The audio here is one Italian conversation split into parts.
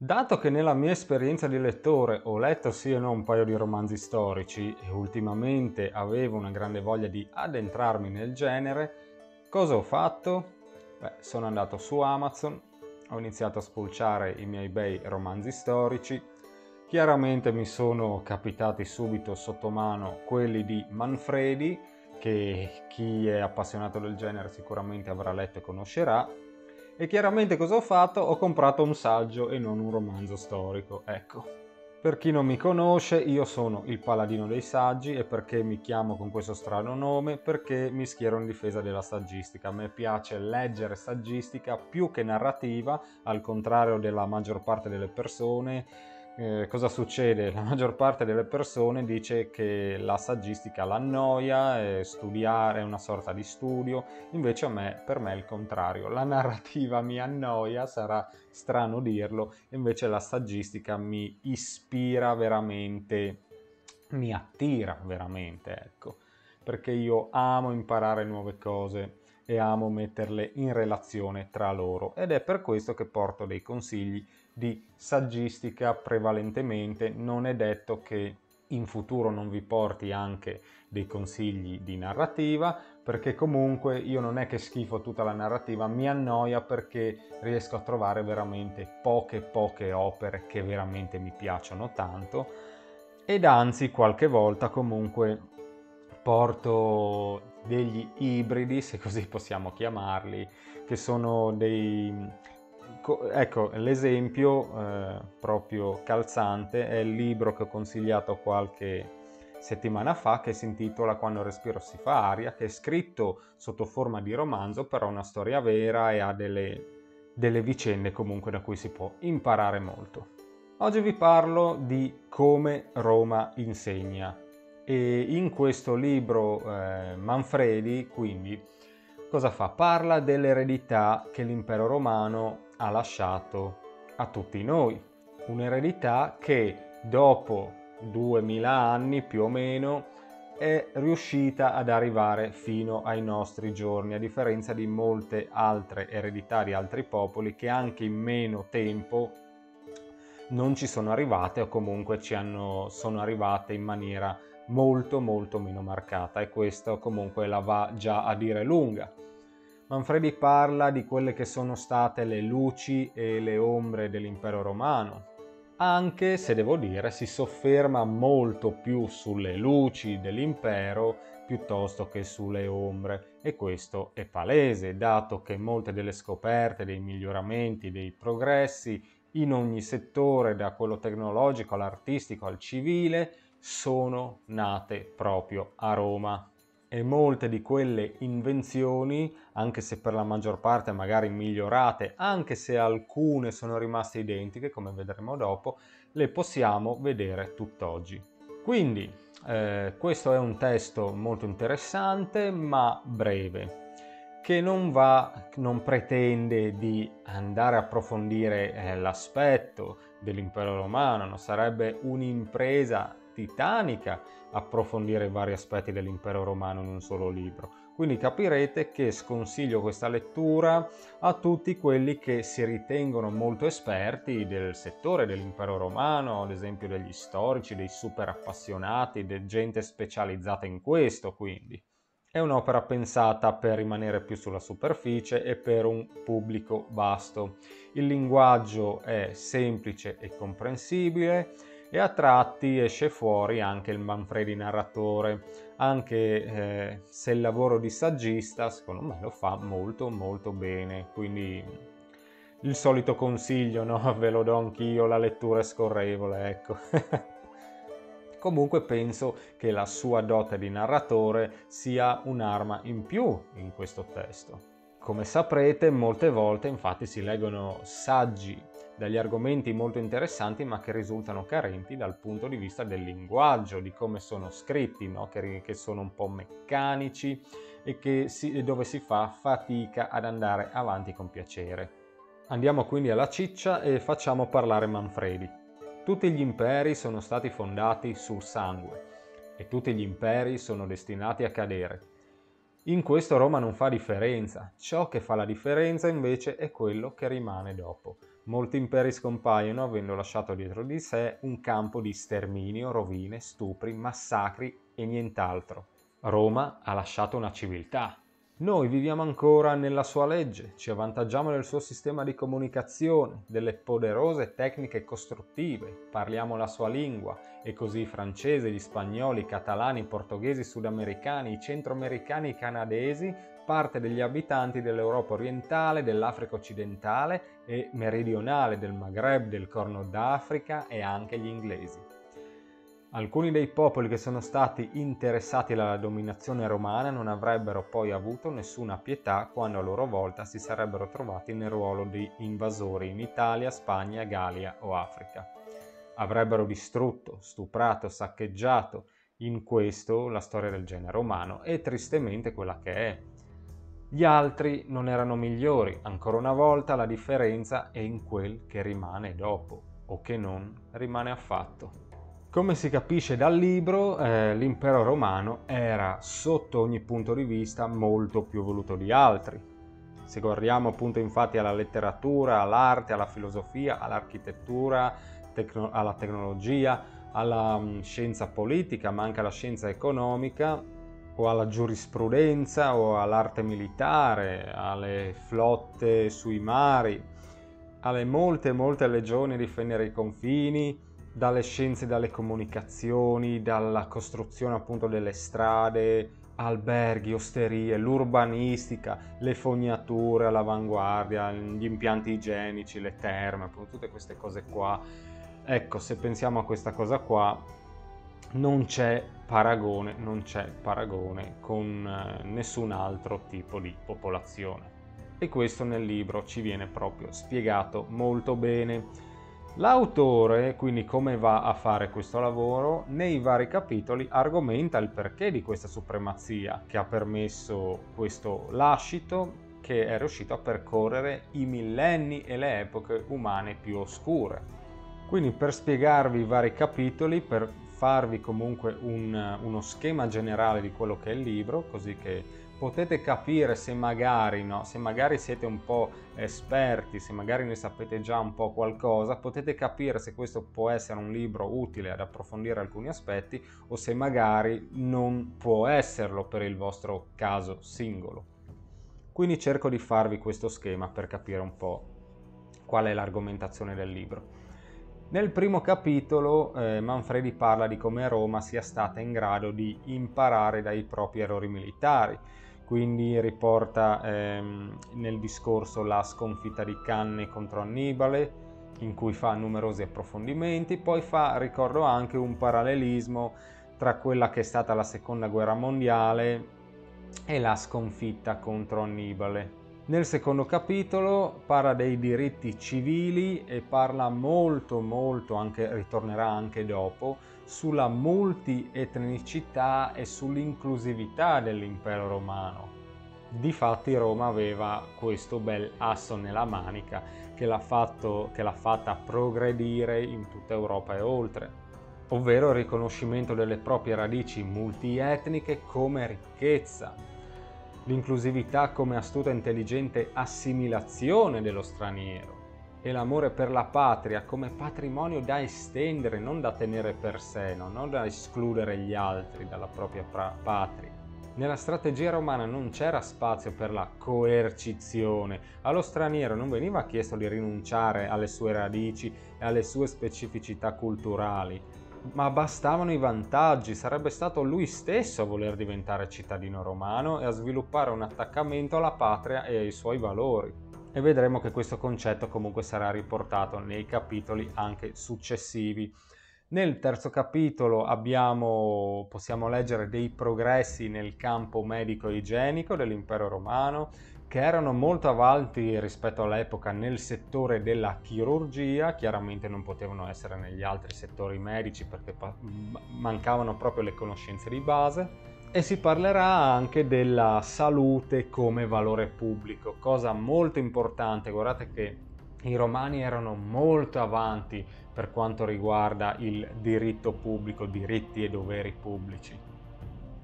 Dato che nella mia esperienza di lettore ho letto sì e no un paio di romanzi storici e ultimamente avevo una grande voglia di addentrarmi nel genere, cosa ho fatto? Beh, sono andato su Amazon, ho iniziato a spulciare i miei bei romanzi storici, chiaramente mi sono capitati subito sotto mano quelli di Manfredi, che chi è appassionato del genere sicuramente avrà letto e conoscerà, e chiaramente cosa ho fatto? Ho comprato un saggio e non un romanzo storico, ecco. Per chi non mi conosce, io sono il paladino dei saggi e perché mi chiamo con questo strano nome? Perché mi schiero in difesa della saggistica. A me piace leggere saggistica più che narrativa, al contrario della maggior parte delle persone eh, cosa succede? La maggior parte delle persone dice che la saggistica l'annoia, eh, studiare è una sorta di studio, invece a me, per me è il contrario, la narrativa mi annoia, sarà strano dirlo, invece la saggistica mi ispira veramente, mi attira veramente, ecco, perché io amo imparare nuove cose e amo metterle in relazione tra loro. Ed è per questo che porto dei consigli di saggistica prevalentemente, non è detto che in futuro non vi porti anche dei consigli di narrativa, perché comunque io non è che schifo tutta la narrativa, mi annoia perché riesco a trovare veramente poche poche opere che veramente mi piacciono tanto ed anzi qualche volta comunque porto degli ibridi, se così possiamo chiamarli, che sono dei ecco, l'esempio eh, proprio calzante è il libro che ho consigliato qualche settimana fa che si intitola Quando respiro si fa aria, che è scritto sotto forma di romanzo, però è una storia vera e ha delle, delle vicende comunque da cui si può imparare molto. Oggi vi parlo di come Roma insegna e in questo libro eh, Manfredi quindi cosa fa? Parla dell'eredità che l'impero romano ha lasciato a tutti noi. Un'eredità che dopo 2000 anni più o meno è riuscita ad arrivare fino ai nostri giorni, a differenza di molte altre eredità di altri popoli che anche in meno tempo non ci sono arrivate o comunque ci hanno, sono arrivate in maniera molto molto meno marcata e questo comunque la va già a dire lunga. Manfredi parla di quelle che sono state le luci e le ombre dell'impero romano, anche se devo dire si sofferma molto più sulle luci dell'impero piuttosto che sulle ombre e questo è palese dato che molte delle scoperte, dei miglioramenti, dei progressi in ogni settore da quello tecnologico all'artistico al civile sono nate proprio a Roma e molte di quelle invenzioni, anche se per la maggior parte magari migliorate, anche se alcune sono rimaste identiche, come vedremo dopo, le possiamo vedere tutt'oggi. Quindi eh, questo è un testo molto interessante ma breve che non va, non pretende di andare a approfondire eh, l'aspetto dell'impero romano, non sarebbe un'impresa titanica approfondire vari aspetti dell'impero romano in un solo libro. Quindi capirete che sconsiglio questa lettura a tutti quelli che si ritengono molto esperti del settore dell'impero romano, ad esempio degli storici, dei super appassionati, di gente specializzata in questo, quindi. È un'opera pensata per rimanere più sulla superficie e per un pubblico vasto. Il linguaggio è semplice e comprensibile e a tratti esce fuori anche il Manfredi narratore, anche eh, se il lavoro di saggista secondo me lo fa molto molto bene, quindi il solito consiglio, no? Ve lo do anch'io, la lettura è scorrevole, ecco. Comunque penso che la sua dote di narratore sia un'arma in più in questo testo. Come saprete, molte volte infatti si leggono saggi dagli argomenti molto interessanti ma che risultano carenti dal punto di vista del linguaggio, di come sono scritti, no? che, che, sono un po' meccanici e si, dove si fa fatica ad andare avanti con piacere. Andiamo quindi alla ciccia e facciamo parlare Manfredi. Tutti gli imperi sono stati fondati sul sangue e tutti gli imperi sono destinati a cadere. In questo Roma non fa differenza, ciò che fa la differenza invece è quello che rimane dopo. Molti imperi scompaiono avendo lasciato dietro di sé un campo di sterminio, rovine, stupri, massacri e nient'altro. Roma ha lasciato una civiltà, noi viviamo ancora nella sua legge, ci avvantaggiamo del suo sistema di comunicazione, delle poderose tecniche costruttive, parliamo la sua lingua e così i francesi, gli spagnoli, i catalani, i portoghesi, i sudamericani, i centroamericani, i canadesi, parte degli abitanti dell'Europa orientale, dell'Africa occidentale e meridionale, del Maghreb, del Corno d'Africa e anche gli inglesi. Alcuni dei popoli che sono stati interessati dalla dominazione romana non avrebbero poi avuto nessuna pietà quando a loro volta si sarebbero trovati nel ruolo di invasori in Italia, Spagna, Gallia o Africa. Avrebbero distrutto, stuprato, saccheggiato, in questo la storia del genere umano è tristemente quella che è. Gli altri non erano migliori, ancora una volta la differenza è in quel che rimane dopo o che non rimane affatto. Come si capisce dal libro, eh, l'impero romano era sotto ogni punto di vista molto più evoluto di altri. Se guardiamo appunto infatti alla letteratura, all'arte, alla filosofia, all'architettura, tecno- alla tecnologia, alla um, scienza politica, ma anche alla scienza economica, o alla giurisprudenza, o all'arte militare, alle flotte sui mari, alle molte, molte legioni a difendere i confini, dalle scienze dalle comunicazioni, dalla costruzione appunto delle strade, alberghi, osterie, l'urbanistica, le fognature all'avanguardia, gli impianti igienici, le terme, appunto tutte queste cose qua. Ecco, se pensiamo a questa cosa qua, non c'è paragone, non c'è paragone con eh, nessun altro tipo di popolazione. E questo nel libro ci viene proprio spiegato molto bene. L'autore, quindi come va a fare questo lavoro, nei vari capitoli argomenta il perché di questa supremazia che ha permesso questo lascito che è riuscito a percorrere i millenni e le epoche umane più oscure. Quindi per spiegarvi i vari capitoli, per farvi comunque un, uno schema generale di quello che è il libro, così che potete capire se magari, no, se magari siete un po' esperti, se magari ne sapete già un po' qualcosa, potete capire se questo può essere un libro utile ad approfondire alcuni aspetti o se magari non può esserlo per il vostro caso singolo. Quindi cerco di farvi questo schema per capire un po' qual è l'argomentazione del libro. Nel primo capitolo eh, Manfredi parla di come Roma sia stata in grado di imparare dai propri errori militari, quindi riporta ehm, nel discorso la sconfitta di Canne contro Annibale, in cui fa numerosi approfondimenti, poi fa, ricordo anche un parallelismo tra quella che è stata la seconda guerra mondiale e la sconfitta contro Annibale. Nel secondo capitolo parla dei diritti civili e parla molto molto, anche, ritornerà anche dopo, sulla multietnicità e sull'inclusività dell'impero romano. Difatti Roma aveva questo bel asso nella manica che l'ha, fatto, che l'ha fatta progredire in tutta Europa e oltre, ovvero il riconoscimento delle proprie radici multietniche come ricchezza, l'inclusività come astuta e intelligente assimilazione dello straniero, e l'amore per la patria come patrimonio da estendere, non da tenere per sé, no? non da escludere gli altri dalla propria patria. Nella strategia romana non c'era spazio per la coercizione, allo straniero non veniva chiesto di rinunciare alle sue radici e alle sue specificità culturali, ma bastavano i vantaggi, sarebbe stato lui stesso a voler diventare cittadino romano e a sviluppare un attaccamento alla patria e ai suoi valori e vedremo che questo concetto comunque sarà riportato nei capitoli anche successivi. Nel terzo capitolo abbiamo, possiamo leggere dei progressi nel campo medico-igienico dell'impero romano che erano molto avanti rispetto all'epoca nel settore della chirurgia, chiaramente non potevano essere negli altri settori medici perché mancavano proprio le conoscenze di base e si parlerà anche della salute come valore pubblico, cosa molto importante. Guardate che i romani erano molto avanti per quanto riguarda il diritto pubblico, diritti e doveri pubblici.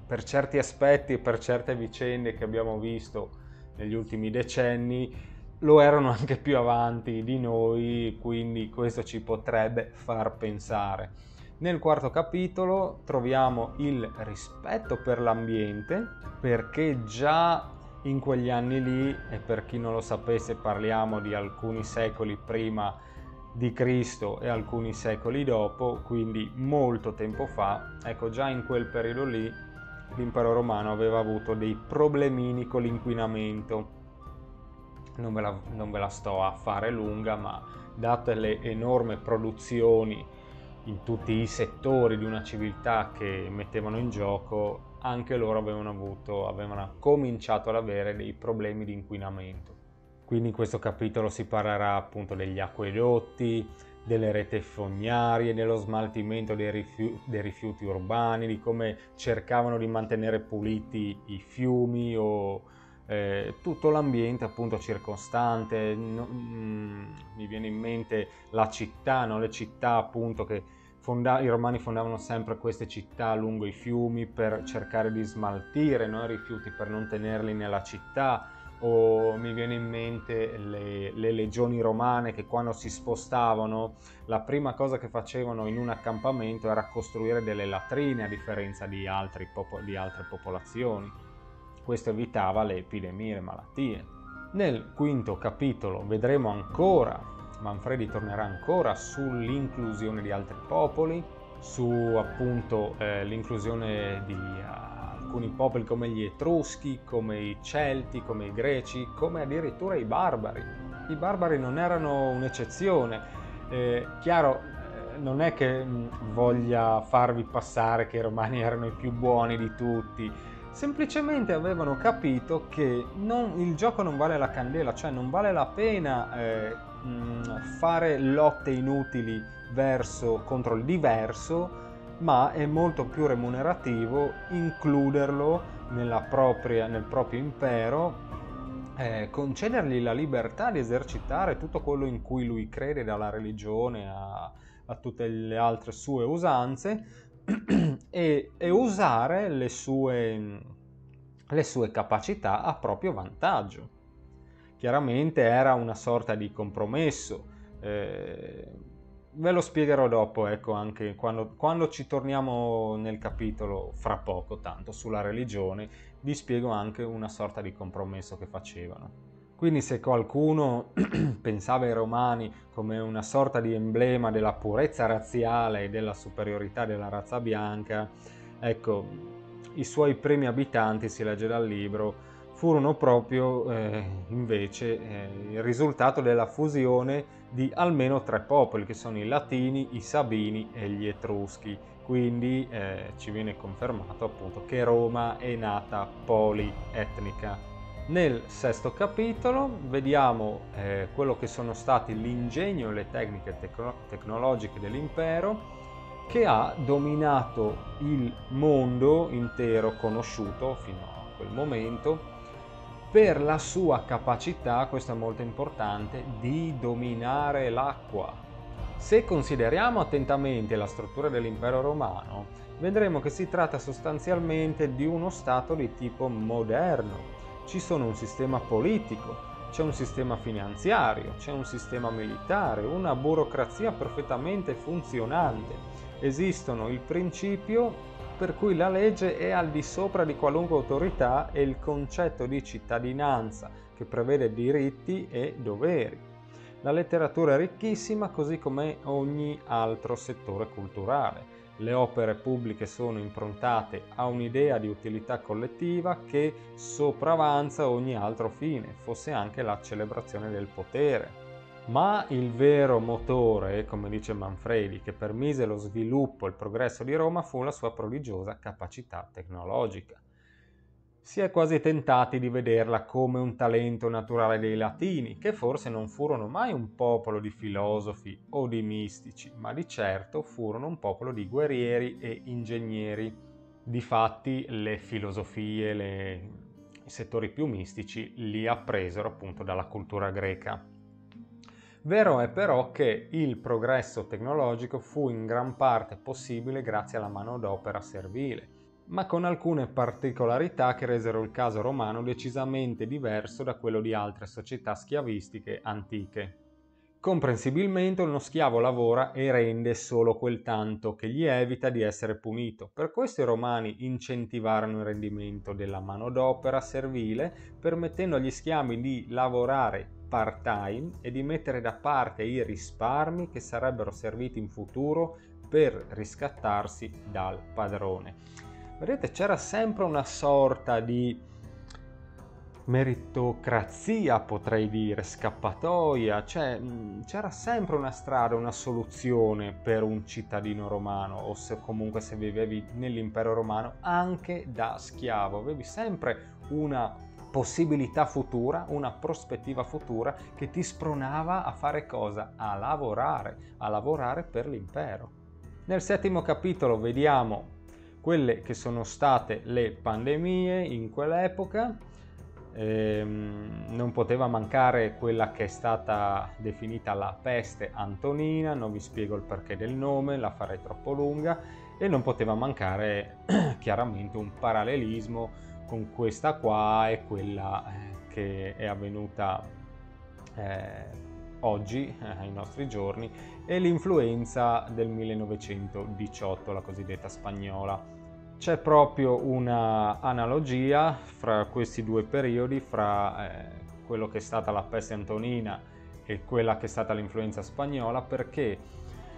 Per certi aspetti e per certe vicende che abbiamo visto negli ultimi decenni, lo erano anche più avanti di noi, quindi questo ci potrebbe far pensare. Nel quarto capitolo troviamo il rispetto per l'ambiente, perché già in quegli anni lì, e per chi non lo sapesse parliamo di alcuni secoli prima di Cristo e alcuni secoli dopo, quindi molto tempo fa, ecco già in quel periodo lì l'impero romano aveva avuto dei problemini con l'inquinamento. Non ve, la, non ve la sto a fare lunga, ma date le enormi produzioni in tutti i settori di una civiltà che mettevano in gioco, anche loro avevano, avuto, avevano cominciato ad avere dei problemi di inquinamento. Quindi in questo capitolo si parlerà appunto degli acquedotti, delle rete fognarie, dello smaltimento dei rifiuti, dei rifiuti, urbani, di come cercavano di mantenere puliti i fiumi o eh, tutto l'ambiente appunto circostante. No, mm, mi viene in mente la città, no? le città appunto che fonda- i romani fondavano sempre queste città lungo i fiumi per cercare di smaltire no? i rifiuti, per non tenerli nella città o mi viene in mente le, le, legioni romane che quando si spostavano la prima cosa che facevano in un accampamento era costruire delle latrine a differenza di, popo- di altre popolazioni. Questo evitava le epidemie, le malattie. Nel quinto capitolo vedremo ancora, Manfredi tornerà ancora sull'inclusione di altri popoli, su appunto eh, l'inclusione di uh, alcuni popoli come gli Etruschi, come i Celti, come i Greci, come addirittura i Barbari. I Barbari non erano un'eccezione. Eh, chiaro, eh, non è che mm, voglia farvi passare che i Romani erano i più buoni di tutti, semplicemente avevano capito che non, il gioco non vale la candela, cioè non vale la pena eh, mm, fare lotte inutili verso, contro il diverso ma è molto più remunerativo includerlo propria, nel proprio impero, eh, concedergli la libertà di esercitare tutto quello in cui lui crede, dalla religione a, a tutte le altre sue usanze, e, e usare le sue, le sue capacità a proprio vantaggio. Chiaramente era una sorta di compromesso. Eh, ve lo spiegherò dopo, ecco, anche quando, quando, ci torniamo nel capitolo fra poco, tanto sulla religione, vi spiego anche una sorta di compromesso che facevano. Quindi se qualcuno pensava ai romani come una sorta di emblema della purezza razziale e della superiorità della razza bianca, ecco, i suoi primi abitanti, si legge dal libro, furono proprio eh, invece eh, il risultato della fusione di almeno tre popoli che sono i Latini, i Sabini e gli Etruschi. Quindi eh, ci viene confermato appunto che Roma è nata polietnica. Nel sesto capitolo vediamo eh, quello che sono stati l'ingegno e le tecniche tecno- tecnologiche dell'impero che ha dominato il mondo intero conosciuto fino a quel momento per la sua capacità, questo è molto importante, di dominare l'acqua. Se consideriamo attentamente la struttura dell'impero romano, vedremo che si tratta sostanzialmente di uno Stato di tipo moderno. Ci sono un sistema politico, c'è un sistema finanziario, c'è un sistema militare, una burocrazia perfettamente funzionante. Esistono il principio per cui la legge è al di sopra di qualunque autorità e il concetto di cittadinanza che prevede diritti e doveri. La letteratura è ricchissima così come ogni altro settore culturale. Le opere pubbliche sono improntate a un'idea di utilità collettiva che sopravanza ogni altro fine, fosse anche la celebrazione del potere. Ma il vero motore, come dice Manfredi, che permise lo sviluppo e il progresso di Roma fu la sua prodigiosa capacità tecnologica. Si è quasi tentati di vederla come un talento naturale dei latini, che forse non furono mai un popolo di filosofi o di mistici, ma di certo furono un popolo di guerrieri e ingegneri. Difatti le filosofie, le... i settori più mistici li appresero appunto dalla cultura greca. Vero è però che il progresso tecnologico fu in gran parte possibile grazie alla manodopera servile. ma con alcune particolarità che resero il caso romano decisamente diverso da quello di altre società schiavistiche antiche. Comprensibilmente uno schiavo lavora e rende solo quel tanto che gli evita di essere punito. Per questo i romani incentivarono il rendimento della manodopera servile, permettendo agli schiavi di lavorare part-time e di mettere da parte i risparmi che sarebbero serviti in futuro per riscattarsi dal padrone. Vedete, c'era sempre una sorta di meritocrazia, potrei dire, scappatoia, cioè c'era sempre una strada, una soluzione per un cittadino romano o se comunque se vivevi nell'impero romano anche da schiavo, avevi sempre una possibilità futura, una prospettiva futura che ti spronava a fare cosa? A lavorare, a lavorare per l'impero. Nel settimo capitolo vediamo quelle che sono state le pandemie in quell'epoca Ehm, non poteva mancare quella che è stata definita la peste antonina, non vi spiego il perché del nome, la farei troppo lunga, e non poteva mancare chiaramente un parallelismo con questa qua e quella eh, che è avvenuta eh, oggi, eh, ai nostri giorni, e l'influenza del 1918, la cosiddetta spagnola. C'è proprio una analogia fra questi due periodi, fra eh, quello che è stata la peste antonina e quella che è stata l'influenza spagnola, perché?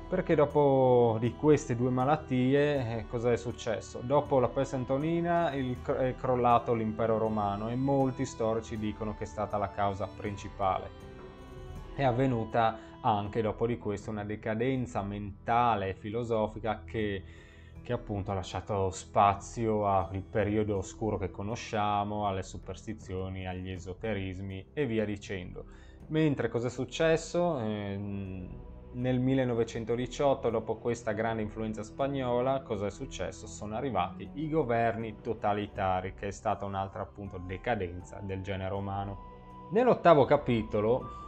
Perché dopo di queste due malattie eh, cosa è successo? Dopo la peste antonina il, è crollato l'impero romano e molti storici dicono che è stata la causa principale. È avvenuta anche dopo di questo una decadenza mentale e filosofica che che appunto ha lasciato spazio al periodo oscuro che conosciamo, alle superstizioni, agli esoterismi e via dicendo. Mentre cosa è successo? Eh, nel 1918, dopo questa grande influenza spagnola, cosa è successo? Sono arrivati i governi totalitari, che è stata un'altra appunto decadenza del genere umano. Nell'ottavo capitolo,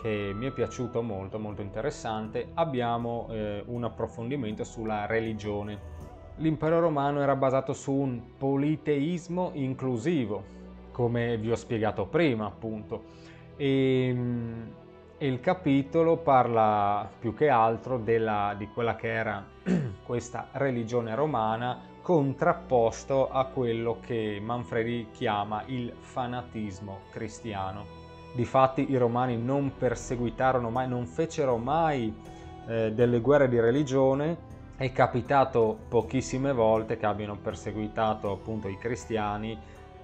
che mi è piaciuto molto, molto interessante, abbiamo eh, un approfondimento sulla religione l'impero romano era basato su un politeismo inclusivo, come vi ho spiegato prima appunto. E, ehm, il capitolo parla più che altro della, di quella che era questa religione romana contrapposto a quello che Manfredi chiama il fanatismo cristiano. Difatti i romani non perseguitarono mai, non fecero mai eh, delle guerre di religione, è capitato pochissime volte che abbiano perseguitato appunto i cristiani,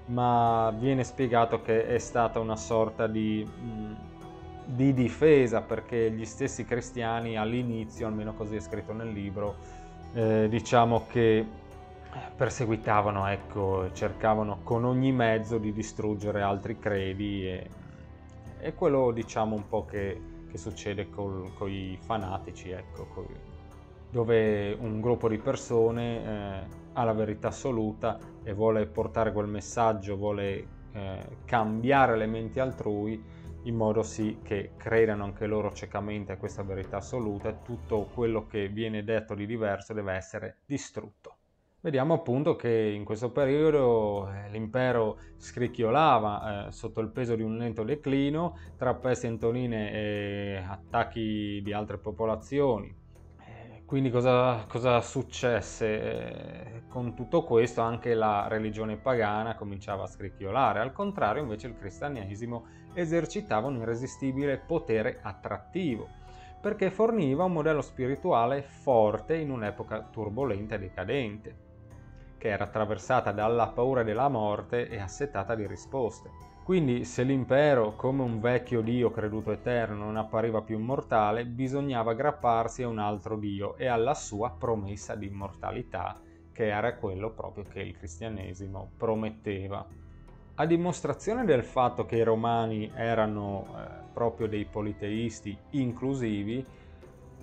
ma viene spiegato che è stata una sorta di, mm, di difesa perché gli stessi cristiani all'inizio, almeno così è scritto nel libro, eh, diciamo che perseguitavano, ecco, cercavano con ogni mezzo di distruggere altri credi e, e quello diciamo un po' che, che succede con i fanatici, ecco, coi, dove un gruppo di persone eh, ha la verità assoluta e vuole portare quel messaggio, vuole eh, cambiare le menti altrui in modo sì che credano anche loro ciecamente a questa verità assoluta e tutto quello che viene detto di diverso deve essere distrutto. Vediamo appunto che in questo periodo eh, l'impero scricchiolava eh, sotto il peso di un lento declino tra pesti antonine e attacchi di altre popolazioni, quindi cosa, cosa successe? Eh, con tutto questo anche la religione pagana cominciava a scricchiolare, al contrario invece il cristianesimo esercitava un irresistibile potere attrattivo, perché forniva un modello spirituale forte in un'epoca turbolenta e decadente, che era attraversata dalla paura della morte e assetata di risposte. Quindi se l'impero, come un vecchio dio creduto eterno, non appariva più immortale, bisognava aggrapparsi a un altro dio e alla sua promessa di immortalità, che era quello proprio che il cristianesimo prometteva. A dimostrazione del fatto che i romani erano eh, proprio dei politeisti inclusivi,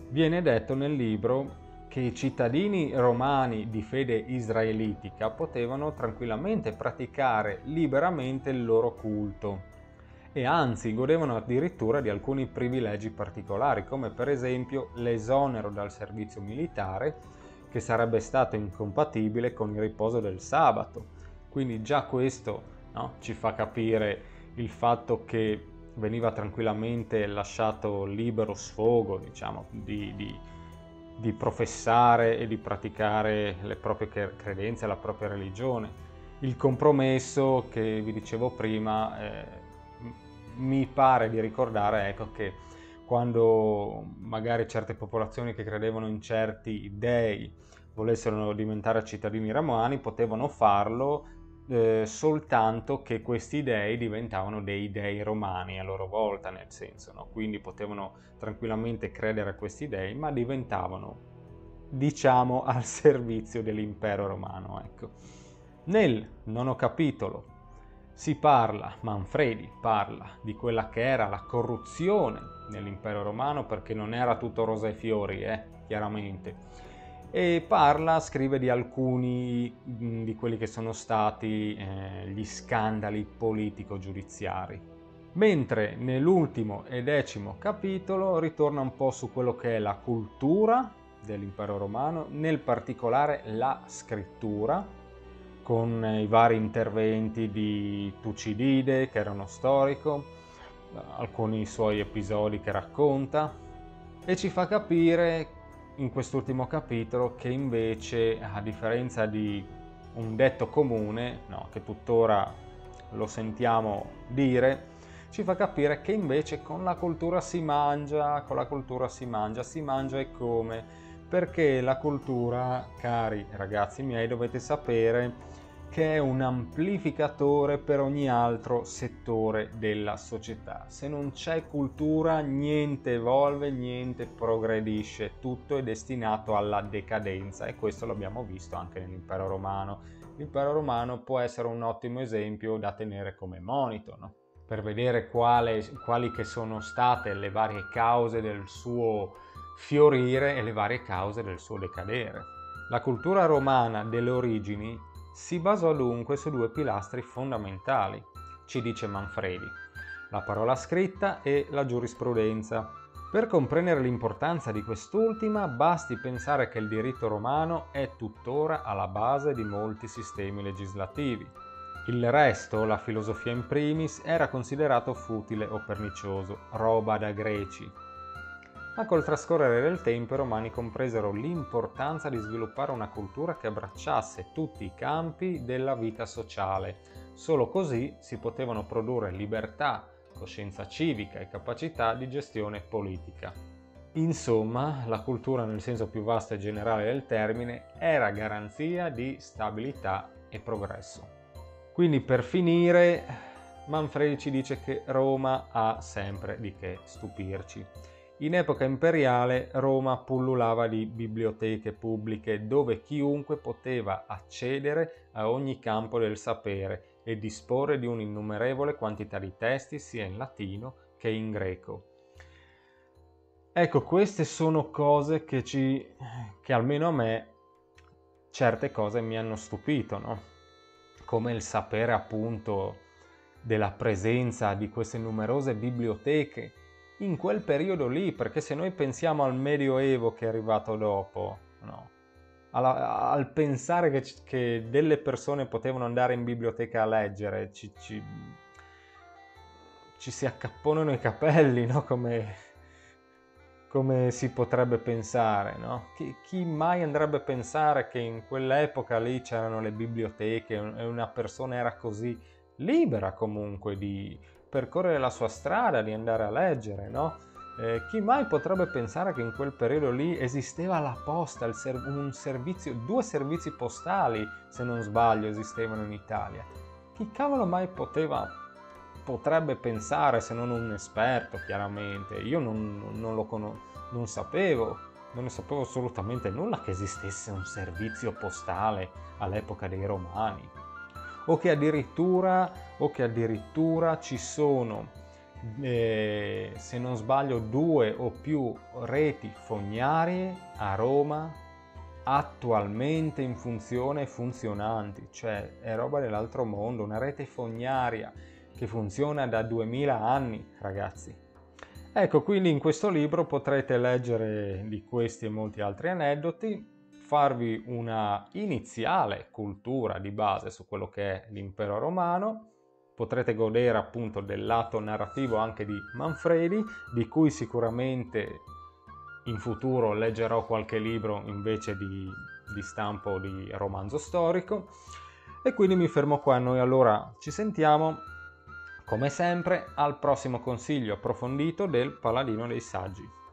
viene detto nel libro che i cittadini romani di fede israelitica potevano tranquillamente praticare liberamente il loro culto e anzi godevano addirittura di alcuni privilegi particolari come per esempio l'esonero dal servizio militare che sarebbe stato incompatibile con il riposo del sabato. Quindi già questo no, ci fa capire il fatto che veniva tranquillamente lasciato libero sfogo, diciamo, di, di, di professare e di praticare le proprie credenze, la propria religione. Il compromesso che vi dicevo prima eh, mi pare di ricordare ecco, che quando magari certe popolazioni che credevano in certi dei volessero diventare cittadini romani potevano farlo eh, soltanto che questi dei diventavano dei dei romani a loro volta, nel senso, no? quindi potevano tranquillamente credere a questi dei, ma diventavano, diciamo, al servizio dell'impero romano. Ecco. Nel nono capitolo si parla, Manfredi parla di quella che era la corruzione nell'impero romano, perché non era tutto rosa e fiori, eh, chiaramente e parla, scrive di alcuni mm, di quelli che sono stati eh, gli scandali politico-giudiziari. Mentre nell'ultimo e decimo capitolo ritorna un po' su quello che è la cultura dell'impero romano, nel particolare la scrittura, con i vari interventi di Tucidide, che era uno storico, alcuni suoi episodi che racconta, e ci fa capire in quest'ultimo capitolo che invece, a differenza di un detto comune, no, che tuttora lo sentiamo dire, ci fa capire che invece con la cultura si mangia, con la cultura si mangia, si mangia e come? Perché la cultura, cari ragazzi miei, dovete sapere che è un amplificatore per ogni altro settore della società. Se non c'è cultura, niente evolve, niente progredisce, tutto è destinato alla decadenza e questo l'abbiamo visto anche nell'impero romano. L'impero romano può essere un ottimo esempio da tenere come monito, no? per vedere quale, quali che sono state le varie cause del suo fiorire e le varie cause del suo decadere. La cultura romana delle origini si basò dunque su due pilastri fondamentali, ci dice Manfredi, la parola scritta e la giurisprudenza. Per comprendere l'importanza di quest'ultima basti pensare che il diritto romano è tuttora alla base di molti sistemi legislativi. Il resto, la filosofia in primis, era considerato futile o pernicioso, roba da greci, ma col trascorrere del tempo i romani compresero l'importanza di sviluppare una cultura che abbracciasse tutti i campi della vita sociale. Solo così si potevano produrre libertà, coscienza civica e capacità di gestione politica. Insomma, la cultura nel senso più vasto e generale del termine era garanzia di stabilità e progresso. Quindi per finire, Manfredi ci dice che Roma ha sempre di che stupirci. In epoca imperiale Roma pullulava di biblioteche pubbliche dove chiunque poteva accedere a ogni campo del sapere e disporre di un'innumerevole quantità di testi sia in latino che in greco. Ecco, queste sono cose che, ci, che almeno a me certe cose mi hanno stupito, no? Come il sapere appunto della presenza di queste numerose biblioteche in quel periodo lì, perché se noi pensiamo al Medioevo che è arrivato dopo, no? Alla, al pensare che, che, delle persone potevano andare in biblioteca a leggere, ci, ci, ci si accapponano i capelli, no? Come, come si potrebbe pensare, no? Chi, chi, mai andrebbe a pensare che in quell'epoca lì c'erano le biblioteche e una persona era così libera comunque di, percorrere la sua strada, di andare a leggere, no? Eh, chi mai potrebbe pensare che in quel periodo lì esisteva la posta, ser- un servizio, due servizi postali, se non sbaglio, esistevano in Italia? Chi cavolo mai poteva, potrebbe pensare, se non un esperto, chiaramente? Io non, non lo conosco, non sapevo, non ne sapevo assolutamente nulla che esistesse un servizio postale all'epoca dei Romani o che addirittura, o che addirittura ci sono, eh, se non sbaglio, due o più reti fognarie a Roma attualmente in funzione e funzionanti, cioè è roba dell'altro mondo, una rete fognaria che funziona da 2000 anni, ragazzi. Ecco, quindi in questo libro potrete leggere di questi e molti altri aneddoti farvi una iniziale cultura di base su quello che è l'impero romano. Potrete godere appunto del lato narrativo anche di Manfredi, di cui sicuramente in futuro leggerò qualche libro invece di, di stampo di romanzo storico. E quindi mi fermo qua, noi allora ci sentiamo come sempre al prossimo consiglio approfondito del Paladino dei Saggi.